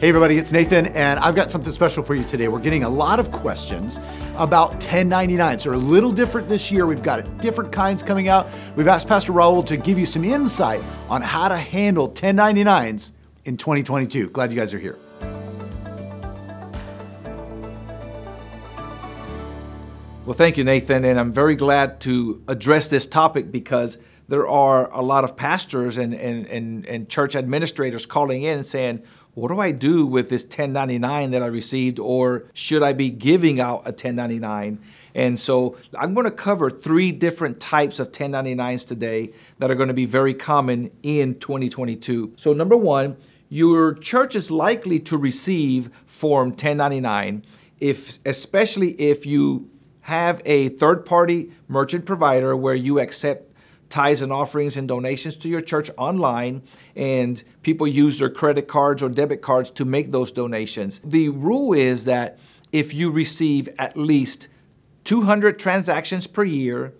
Hey, everybody, it's Nathan, and I've got something special for you today. We're getting a lot of questions about 1099s. They're a little different this year. We've got different kinds coming out. We've asked Pastor Raul to give you some insight on how to handle 1099s in 2022. Glad you guys are here. Well, thank you, Nathan, and I'm very glad to address this topic because there are a lot of pastors and, and, and, and church administrators calling in saying, what do I do with this 1099 that I received, or should I be giving out a 1099? And so I'm going to cover three different types of 1099s today that are going to be very common in 2022. So, number one, your church is likely to receive Form 1099 if, especially if you have a third party merchant provider where you accept tithes and offerings and donations to your church online, and people use their credit cards or debit cards to make those donations. The rule is that if you receive at least 200 transactions per year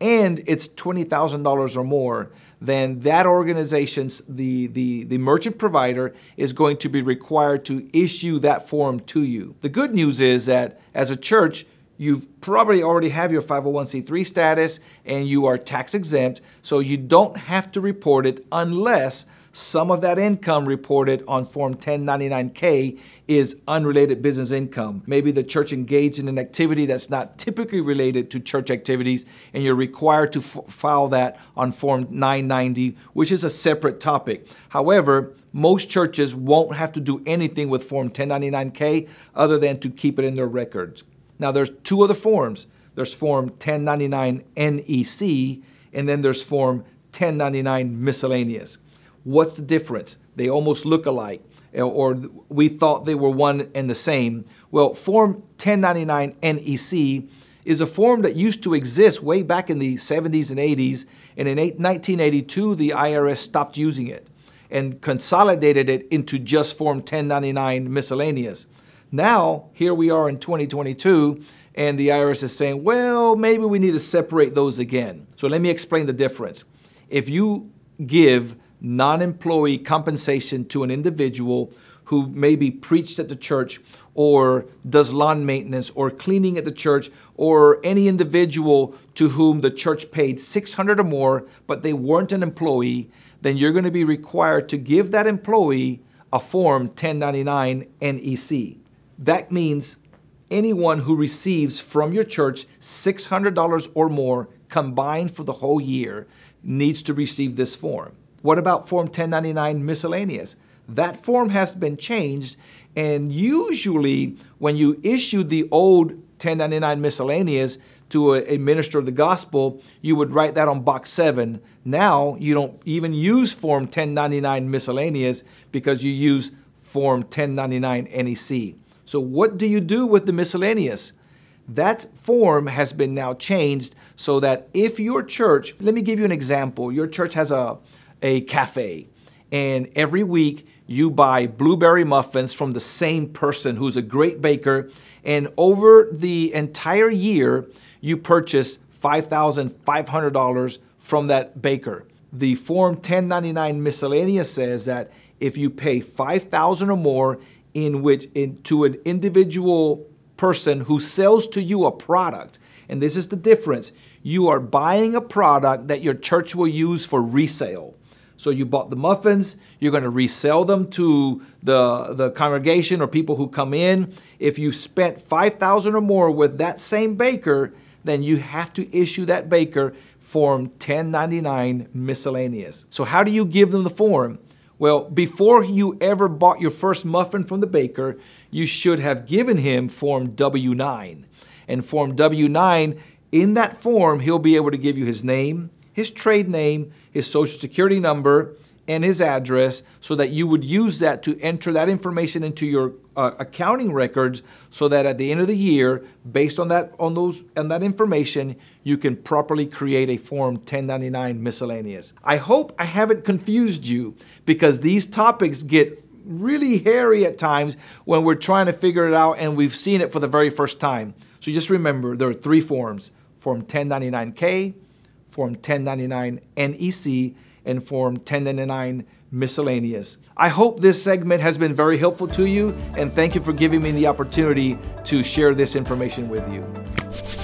and it's $20,000 or more, then that organization's, the, the, the merchant provider is going to be required to issue that form to you. The good news is that as a church, you probably already have your 501c3 status and you are tax exempt, so you don't have to report it unless some of that income reported on Form 1099K is unrelated business income. Maybe the church engaged in an activity that's not typically related to church activities, and you're required to file that on Form 990, which is a separate topic. However, most churches won't have to do anything with Form 1099K other than to keep it in their records. Now, there's two other forms. There's Form 1099 NEC, and then there's Form 1099 Miscellaneous. What's the difference? They almost look alike, or we thought they were one and the same. Well, Form 1099 NEC is a form that used to exist way back in the 70s and 80s, and in 1982, the IRS stopped using it and consolidated it into just Form 1099 Miscellaneous. Now, here we are in 2022, and the IRS is saying, well, maybe we need to separate those again. So let me explain the difference. If you give non employee compensation to an individual who maybe preached at the church or does lawn maintenance or cleaning at the church or any individual to whom the church paid 600 or more but they weren't an employee then you're going to be required to give that employee a form 1099 NEC that means anyone who receives from your church $600 or more combined for the whole year needs to receive this form. What about Form 1099 miscellaneous? That form has been changed, and usually when you issue the old 1099 miscellaneous to a, a, minister of the gospel, you would write that on box seven. Now you don't even use Form 1099 miscellaneous because you use Form 1099 NEC. So, what do you do with the miscellaneous? That form has been now changed so that if your church, let me give you an example. Your church has a, a cafe, and every week you buy blueberry muffins from the same person who's a great baker, and over the entire year, you purchase $5,500 from that baker. The Form 1099 miscellaneous says that if you pay 5000 or more in which in, to an individual person who sells to you a product. And this is the difference. You are buying a product that your church will use for resale. So you bought the muffins, you're going to resell them to the, the congregation or people who come in. If you spent 5000 or more with that same baker, then you have to issue that baker form 1099 miscellaneous. So how do you give them the form? Well, before you ever bought your first muffin from the baker, you should have given him Form W 9. And Form W 9, in that form, he'll be able to give you his name, his trade name, his social security number, and his address so that you would use that to enter that information into your uh, accounting records so that at the end of the year based on that on those and that information you can properly create a form 1099 miscellaneous. I hope i haven't confused you because these topics get really hairy at times when we're trying to figure it out and we've seen it for the very first time. So just remember there are three forms form 1099k form 1099 nec and Form 1099 miscellaneous. I hope this segment has been very helpful to you, and thank you for giving me the opportunity to share this information with you.